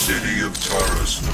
city of Taurus.